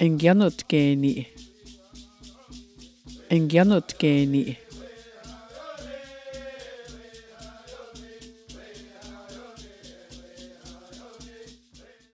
Engianut geni. Engianut geni.